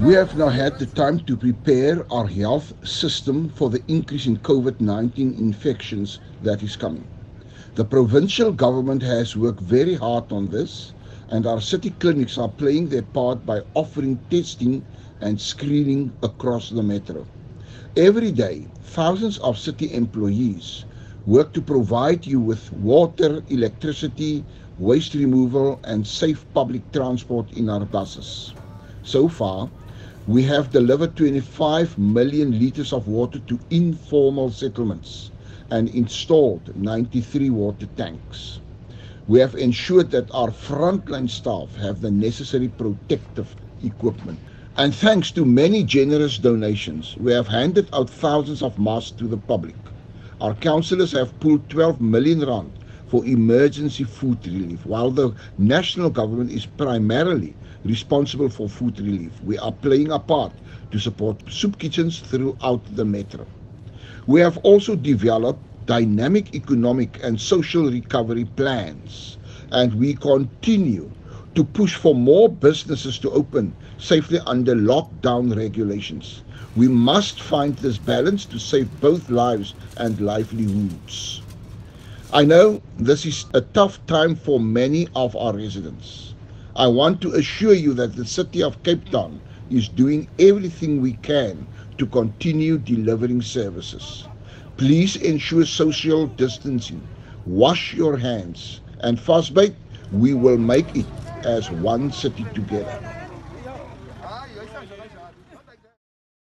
We have now had the time to prepare our health system for the increase in COVID 19 infections that is coming. The provincial government has worked very hard on this, and our city clinics are playing their part by offering testing and screening across the metro. Every day, thousands of city employees work to provide you with water, electricity, waste removal, and safe public transport in our buses. So far, we have delivered 25 million litres of water to informal settlements and installed 93 water tanks. We have ensured that our frontline staff have the necessary protective equipment. And thanks to many generous donations, we have handed out thousands of masks to the public. Our councillors have pulled 12 million rand for emergency food relief, while the national government is primarily responsible for food relief. We are playing a part to support soup kitchens throughout the metro. We have also developed dynamic economic and social recovery plans, and we continue to push for more businesses to open safely under lockdown regulations. We must find this balance to save both lives and livelihoods. I know this is a tough time for many of our residents. I want to assure you that the city of Cape Town is doing everything we can to continue delivering services. Please ensure social distancing, wash your hands, and fastbite, we will make it as one city together.